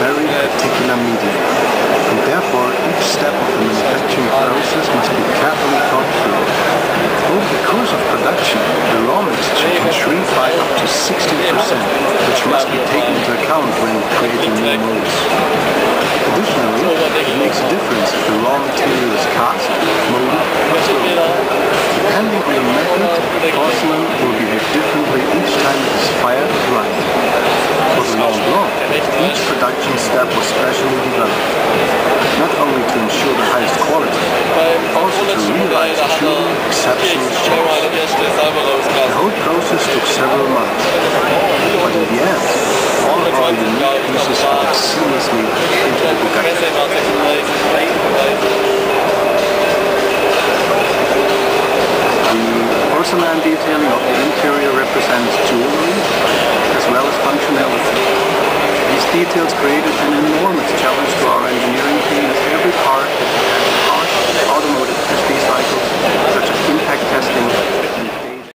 very particular medium, and therefore each step of the manufacturing process must be carefully thought through. Over the course of production, the raw mixture can shrink by up to 60%, which must be taken into account when creating new molds. Additionally, it makes a difference if the raw material is cast, molded, or slowed. Depending on the method, porcelain will behave differently each time it is fired or dried. For the L'Or Blanc, each step was specially developed, not only to ensure the highest quality, but also to realize truly exceptional shapes. The whole process took several months, but in the end, all of our unique pieces fit seamlessly into the production. The porcelain detailing of the interior represents jewelry as well as functionality. These details created an enormous challenge to our engineering team as every part